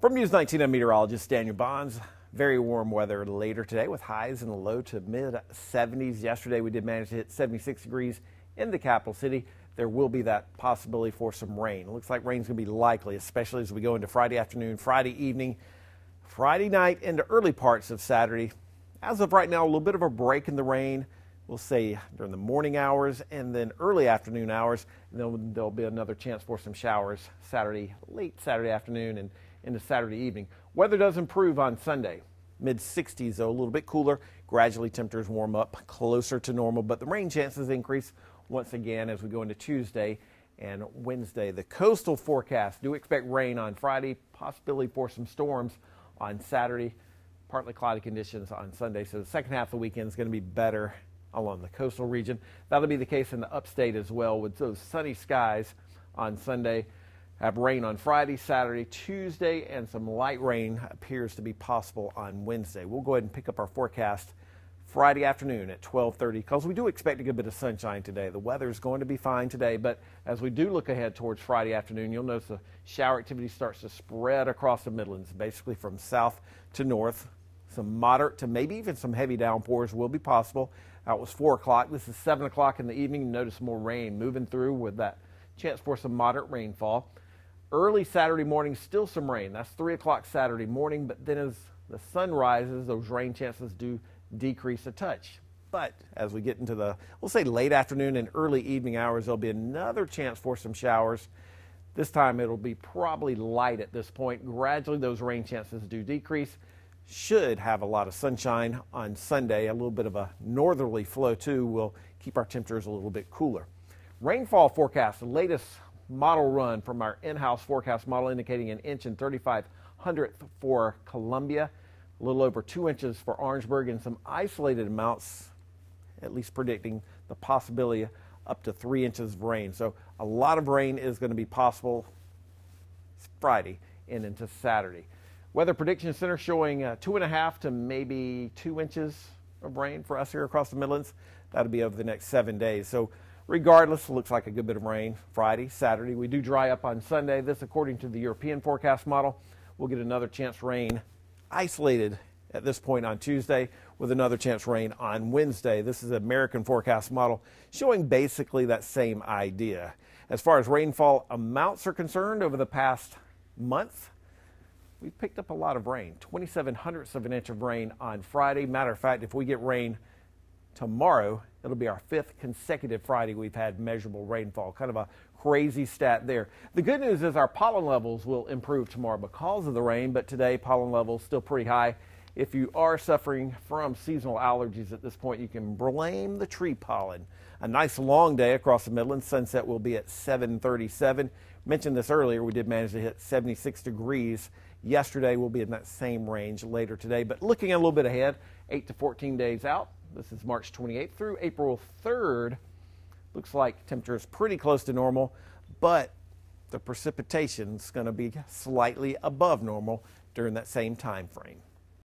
From News 19, I'm meteorologist Daniel Bonds. Very warm weather later today with highs in the low to mid 70s. Yesterday we did manage to hit 76 degrees in the capital city. There will be that possibility for some rain. It looks like rain's going to be likely, especially as we go into Friday afternoon, Friday evening, Friday night, into early parts of Saturday. As of right now, a little bit of a break in the rain. We'll say during the morning hours and then early afternoon hours. And then there'll be another chance for some showers Saturday, late Saturday afternoon and into Saturday evening. Weather does improve on Sunday. Mid 60s, though, a little bit cooler. Gradually, temperatures warm up closer to normal, but the rain chances increase once again as we go into Tuesday and Wednesday. The coastal forecast do expect rain on Friday, possibility for some storms on Saturday, partly cloudy conditions on Sunday. So the second half of the weekend is going to be better along the coastal region. That'll be the case in the upstate as well with those sunny skies on Sunday. Have rain on Friday, Saturday, Tuesday, and some light rain appears to be possible on Wednesday. We'll go ahead and pick up our forecast Friday afternoon at 12:30 because we do expect a good bit of sunshine today. The weather is going to be fine today, but as we do look ahead towards Friday afternoon, you'll notice the shower activity starts to spread across the Midlands, basically from south to north. Some moderate to maybe even some heavy downpours will be possible. That was 4 o'clock. This is 7 o'clock in the evening. Notice more rain moving through with that chance for some moderate rainfall. Early Saturday morning, still some rain. That's 3 o'clock Saturday morning, but then as the sun rises, those rain chances do decrease a touch. But as we get into the, we'll say late afternoon and early evening hours, there'll be another chance for some showers. This time it'll be probably light at this point. Gradually, those rain chances do decrease. Should have a lot of sunshine on Sunday. A little bit of a northerly flow, too, will keep our temperatures a little bit cooler. Rainfall forecast, the latest model run from our in-house forecast model indicating an inch and 35 hundredth for Columbia, a little over two inches for Orangeburg, and some isolated amounts, at least predicting the possibility up to three inches of rain. So a lot of rain is going to be possible Friday and into Saturday. Weather Prediction Center showing uh, two and a half to maybe two inches of rain for us here across the Midlands. That'll be over the next seven days. So Regardless, looks like a good bit of rain Friday, Saturday. We do dry up on Sunday. This, according to the European forecast model, we'll get another chance rain isolated at this point on Tuesday with another chance rain on Wednesday. This is American forecast model showing basically that same idea. As far as rainfall amounts are concerned over the past month, we've picked up a lot of rain 27 hundredths of an inch of rain on Friday. Matter of fact, if we get rain tomorrow, it'll be our fifth consecutive Friday we've had measurable rainfall. Kind of a crazy stat there. The good news is our pollen levels will improve tomorrow because of the rain, but today pollen levels still pretty high. If you are suffering from seasonal allergies at this point, you can blame the tree pollen. A nice long day across the Midlands. Sunset will be at 737. Mentioned this earlier. We did manage to hit 76 degrees yesterday. We'll be in that same range later today. But looking a little bit ahead, 8 to 14 days out, this is March 28th through April 3rd. Looks like temperature is pretty close to normal, but the precipitation is going to be slightly above normal during that same time frame.